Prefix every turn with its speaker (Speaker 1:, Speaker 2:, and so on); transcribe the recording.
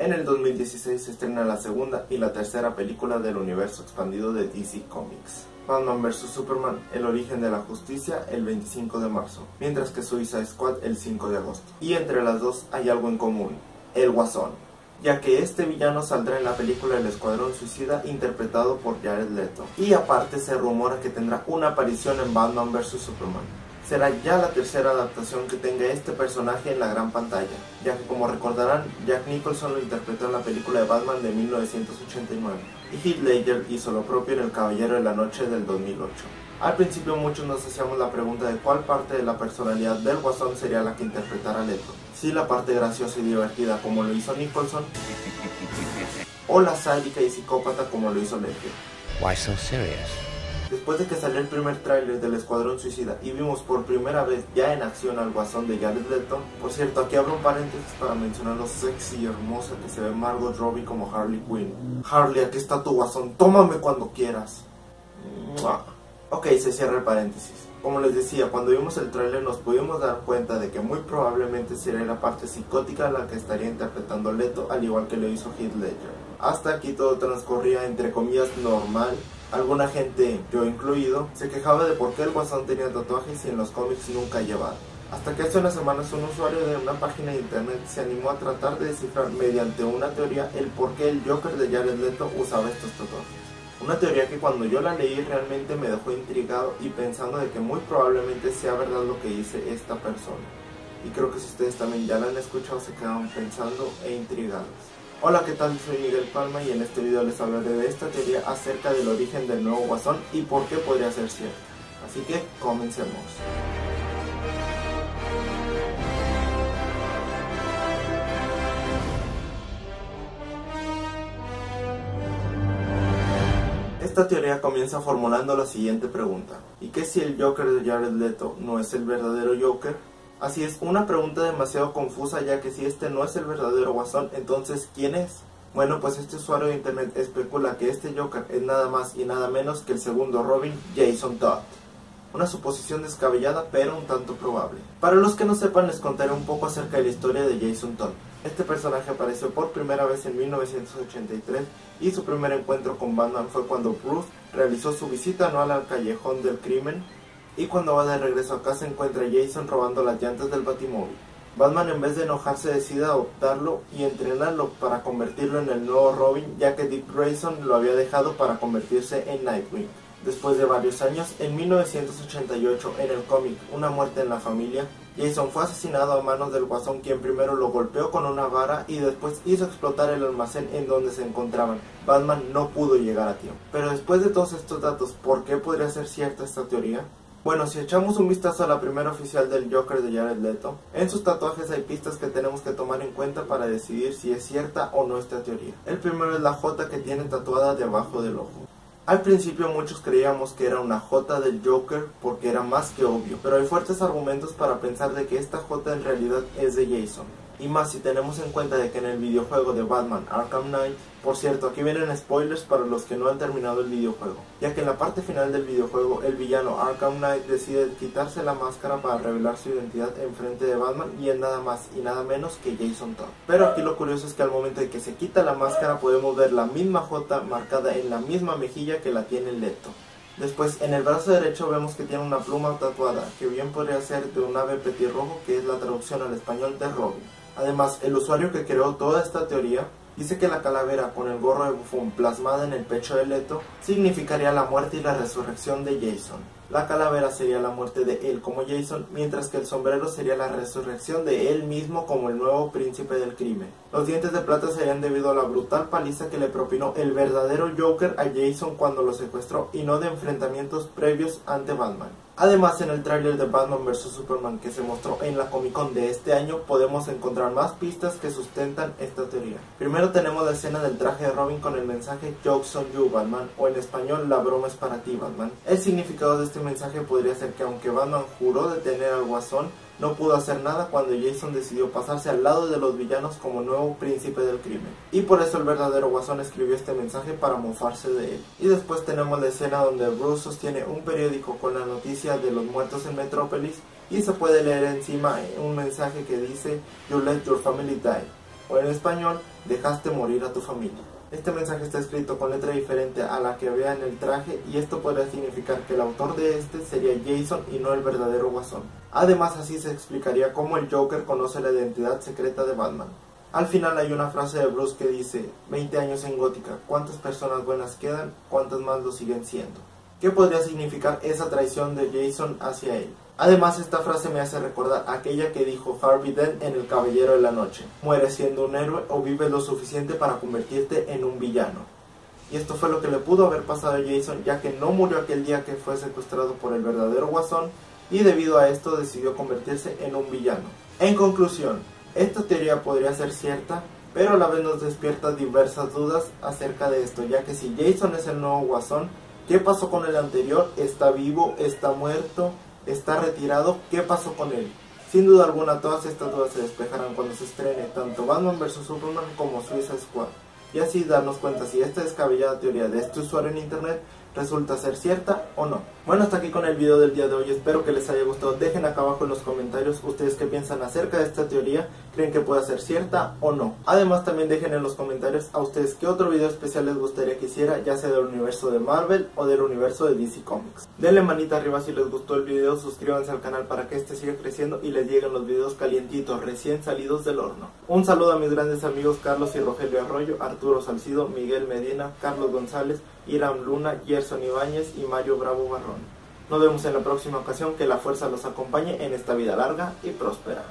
Speaker 1: En el 2016 se estrena la segunda y la tercera película del universo expandido de DC Comics. Batman vs. Superman, El origen de la justicia, el 25 de marzo, mientras que Suicide Squad el 5 de agosto. Y entre las dos hay algo en común, el Guasón, ya que este villano saldrá en la película El Escuadrón Suicida interpretado por Jared Leto. Y aparte se rumora que tendrá una aparición en Batman vs. Superman será ya la tercera adaptación que tenga este personaje en la gran pantalla, ya que como recordarán, Jack Nicholson lo interpretó en la película de Batman de 1989 y Heath Ledger hizo lo propio en El Caballero de la Noche del 2008. Al principio muchos nos hacíamos la pregunta de cuál parte de la personalidad del Guasón sería la que interpretara Leto. Si la parte graciosa y divertida como lo hizo Nicholson, o la sádica y psicópata como lo hizo Ledger. Why so serious? Después de que salió el primer tráiler del Escuadrón Suicida y vimos por primera vez ya en acción al guasón de Jared Leto, por cierto, aquí abro un paréntesis para mencionar lo sexy y hermosa que se ve Margot Robbie como Harley Quinn. Harley, aquí está tu guasón, tómame cuando quieras. Ok, se cierra el paréntesis. Como les decía, cuando vimos el tráiler nos pudimos dar cuenta de que muy probablemente sería la parte psicótica la que estaría interpretando Leto, al igual que lo hizo Heath Ledger. Hasta aquí todo transcurría entre comillas normal Alguna gente, yo incluido, se quejaba de por qué el guasón tenía tatuajes y en los cómics nunca llevaba. Hasta que hace unas semanas un usuario de una página de internet se animó a tratar de descifrar mediante una teoría el por qué el Joker de Jared Leto usaba estos tatuajes. Una teoría que cuando yo la leí realmente me dejó intrigado y pensando de que muy probablemente sea verdad lo que dice esta persona. Y creo que si ustedes también ya la han escuchado se quedan pensando e intrigados. Hola, ¿qué tal? Soy Miguel Palma y en este video les hablaré de esta teoría acerca del origen del nuevo Guasón y por qué podría ser cierto. Así que comencemos. Esta teoría comienza formulando la siguiente pregunta. ¿Y qué si el Joker de Jared Leto no es el verdadero Joker? Así es, una pregunta demasiado confusa ya que si este no es el verdadero Guasón, entonces ¿quién es? Bueno, pues este usuario de internet especula que este Joker es nada más y nada menos que el segundo Robin, Jason Todd. Una suposición descabellada pero un tanto probable. Para los que no sepan les contaré un poco acerca de la historia de Jason Todd. Este personaje apareció por primera vez en 1983 y su primer encuentro con Batman fue cuando Bruce realizó su visita anual al callejón del crimen y cuando va de regreso a casa encuentra a Jason robando las llantas del batimóvil. Batman en vez de enojarse decide adoptarlo y entrenarlo para convertirlo en el nuevo Robin ya que Dick Grayson lo había dejado para convertirse en Nightwing. Después de varios años, en 1988 en el cómic Una muerte en la familia, Jason fue asesinado a manos del guasón quien primero lo golpeó con una vara y después hizo explotar el almacén en donde se encontraban. Batman no pudo llegar a tiempo. Pero después de todos estos datos, ¿por qué podría ser cierta esta teoría? Bueno, si echamos un vistazo a la primera oficial del Joker de Jared Leto, en sus tatuajes hay pistas que tenemos que tomar en cuenta para decidir si es cierta o no esta teoría. El primero es la J que tiene tatuada debajo del ojo. Al principio muchos creíamos que era una J del Joker porque era más que obvio, pero hay fuertes argumentos para pensar de que esta J en realidad es de Jason y más si tenemos en cuenta de que en el videojuego de Batman Arkham Knight, por cierto, aquí vienen spoilers para los que no han terminado el videojuego, ya que en la parte final del videojuego el villano Arkham Knight decide quitarse la máscara para revelar su identidad en frente de Batman y es nada más y nada menos que Jason Todd. Pero aquí lo curioso es que al momento de que se quita la máscara podemos ver la misma J marcada en la misma mejilla que la tiene Leto. Después, en el brazo derecho vemos que tiene una pluma tatuada, que bien podría ser de un ave petirrojo, que es la traducción al español de Robin. Además, el usuario que creó toda esta teoría dice que la calavera con el gorro de bufón plasmada en el pecho de Leto significaría la muerte y la resurrección de Jason. La calavera sería la muerte de él como Jason, mientras que el sombrero sería la resurrección de él mismo como el nuevo príncipe del crimen. Los dientes de plata serían debido a la brutal paliza que le propinó el verdadero Joker a Jason cuando lo secuestró y no de enfrentamientos previos ante Batman. Además, en el tráiler de Batman vs. Superman que se mostró en la Comic Con de este año, podemos encontrar más pistas que sustentan esta teoría. Primero tenemos la escena del traje de Robin con el mensaje Jokes on you, Batman, o en español, La broma es para ti, Batman. El significado de este mensaje podría ser que aunque Batman juró detener al Guasón, no pudo hacer nada cuando Jason decidió pasarse al lado de los villanos como nuevo príncipe del crimen. Y por eso el verdadero Guasón escribió este mensaje para mofarse de él. Y después tenemos la escena donde Bruce sostiene un periódico con la noticia de los muertos en Metrópolis y se puede leer encima un mensaje que dice You let your family die. O en español, dejaste morir a tu familia. Este mensaje está escrito con letra diferente a la que vea en el traje y esto podría significar que el autor de este sería Jason y no el verdadero Guasón. Además así se explicaría cómo el Joker conoce la identidad secreta de Batman. Al final hay una frase de Bruce que dice, 20 años en Gótica, ¿cuántas personas buenas quedan? ¿Cuántas más lo siguen siendo? ¿Qué podría significar esa traición de Jason hacia él? Además, esta frase me hace recordar aquella que dijo Harvey Dent en El Caballero de la Noche. Mueres siendo un héroe o vives lo suficiente para convertirte en un villano. Y esto fue lo que le pudo haber pasado a Jason, ya que no murió aquel día que fue secuestrado por el verdadero Guasón y debido a esto decidió convertirse en un villano. En conclusión, esta teoría podría ser cierta, pero a la vez nos despierta diversas dudas acerca de esto, ya que si Jason es el nuevo Guasón, ¿qué pasó con el anterior? ¿Está vivo? ¿Está muerto? Está retirado, ¿qué pasó con él? Sin duda alguna, todas estas dudas se despejarán cuando se estrene tanto Batman vs Superman como Suicide Squad, y así darnos cuenta si esta descabellada teoría de este usuario en internet resulta ser cierta o no. Bueno, hasta aquí con el video del día de hoy, espero que les haya gustado, dejen acá abajo en los comentarios ustedes qué piensan acerca de esta teoría, creen que pueda ser cierta o no. Además también dejen en los comentarios a ustedes qué otro video especial les gustaría que hiciera, ya sea del universo de Marvel o del universo de DC Comics. Denle manita arriba si les gustó el video, suscríbanse al canal para que este siga creciendo y les lleguen los videos calientitos, recién salidos del horno. Un saludo a mis grandes amigos Carlos y Rogelio Arroyo, Arturo Salcido, Miguel Medina, Carlos González, Iram Luna, Gerson Ibáñez y Mario Bravo Barrón. Nos vemos en la próxima ocasión, que la fuerza los acompañe en esta vida larga y próspera.